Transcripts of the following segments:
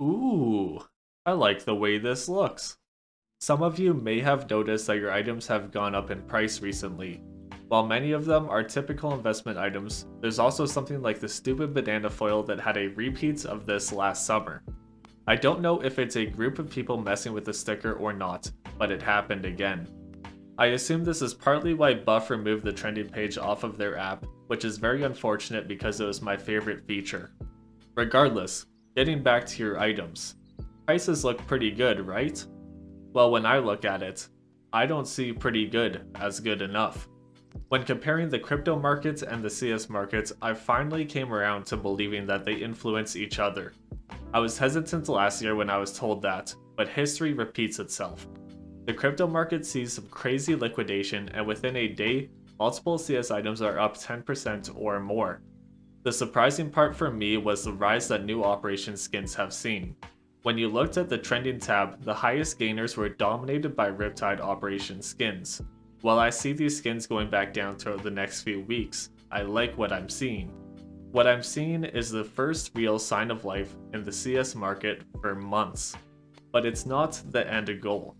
Ooh, I like the way this looks. Some of you may have noticed that your items have gone up in price recently. While many of them are typical investment items, there's also something like the stupid banana foil that had a repeat of this last summer. I don't know if it's a group of people messing with the sticker or not, but it happened again. I assume this is partly why Buff removed the trending page off of their app, which is very unfortunate because it was my favorite feature. Regardless, getting back to your items. Prices look pretty good, right? Well, when I look at it, I don't see pretty good as good enough. When comparing the crypto markets and the CS markets, I finally came around to believing that they influence each other. I was hesitant last year when I was told that, but history repeats itself. The crypto market sees some crazy liquidation, and within a day, multiple CS items are up 10% or more. The surprising part for me was the rise that new operation skins have seen. When you looked at the trending tab, the highest gainers were dominated by Riptide operation skins. While I see these skins going back down throughout the next few weeks, I like what I'm seeing. What I'm seeing is the first real sign of life in the CS market for months. But it's not the end goal.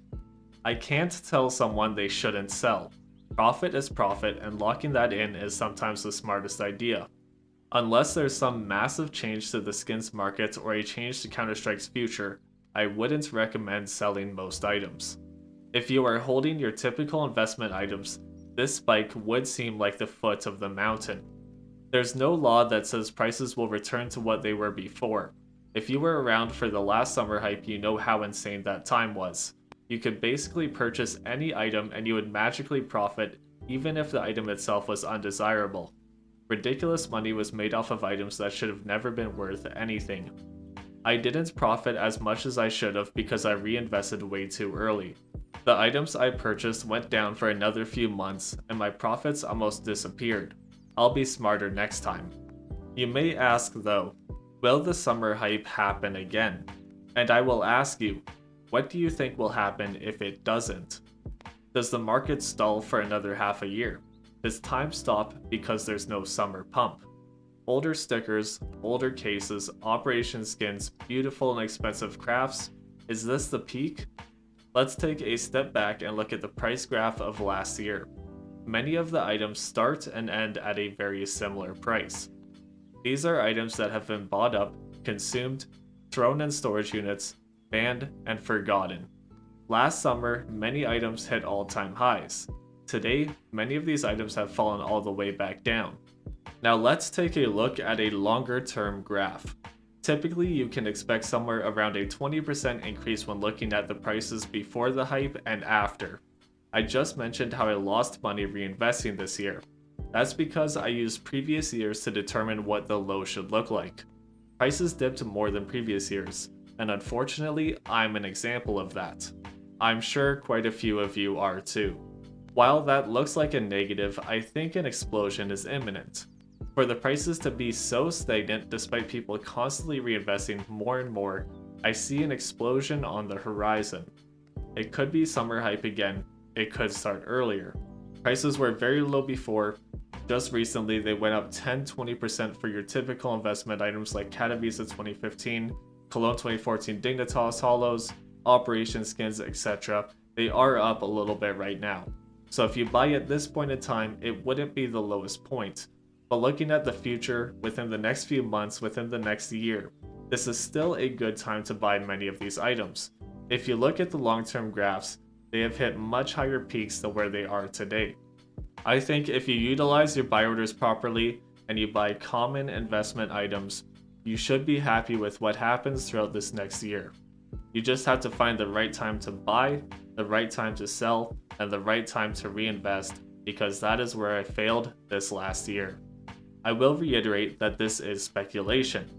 I can't tell someone they shouldn't sell. Profit is profit, and locking that in is sometimes the smartest idea. Unless there's some massive change to the skins market or a change to Counter Strike's future, I wouldn't recommend selling most items. If you are holding your typical investment items, this spike would seem like the foot of the mountain. There's no law that says prices will return to what they were before. If you were around for the last summer hype, you know how insane that time was. You could basically purchase any item and you would magically profit even if the item itself was undesirable. Ridiculous money was made off of items that should have never been worth anything. I didn't profit as much as I should have because I reinvested way too early. The items I purchased went down for another few months, and my profits almost disappeared. I'll be smarter next time. You may ask though, will the summer hype happen again? And I will ask you, what do you think will happen if it doesn't? Does the market stall for another half a year? Does time stop because there's no summer pump? Older stickers, older cases, operation skins, beautiful and expensive crafts? Is this the peak? Let's take a step back and look at the price graph of last year. Many of the items start and end at a very similar price. These are items that have been bought up, consumed, thrown in storage units, banned, and forgotten. Last summer, many items hit all-time highs. Today, many of these items have fallen all the way back down. Now let's take a look at a longer term graph. Typically, you can expect somewhere around a 20% increase when looking at the prices before the hype and after. I just mentioned how I lost money reinvesting this year. That's because I used previous years to determine what the low should look like. Prices dipped more than previous years, and unfortunately, I'm an example of that. I'm sure quite a few of you are too. While that looks like a negative, I think an explosion is imminent. For the prices to be so stagnant despite people constantly reinvesting more and more, I see an explosion on the horizon. It could be summer hype again, it could start earlier. Prices were very low before, just recently they went up 10-20% for your typical investment items like Katowice 2015, Cologne 2014 Dignitas Holos, Operation Skins, etc. They are up a little bit right now. So if you buy at this point in time, it wouldn't be the lowest point. But looking at the future, within the next few months, within the next year, this is still a good time to buy many of these items. If you look at the long-term graphs, they have hit much higher peaks than where they are today. I think if you utilize your buy orders properly and you buy common investment items, you should be happy with what happens throughout this next year. You just have to find the right time to buy, the right time to sell, and the right time to reinvest because that is where I failed this last year. I will reiterate that this is speculation.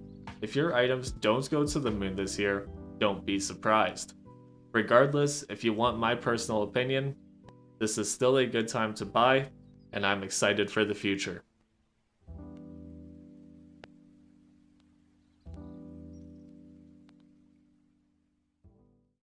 If your items don't go to the moon this year, don't be surprised. Regardless, if you want my personal opinion, this is still a good time to buy, and I'm excited for the future.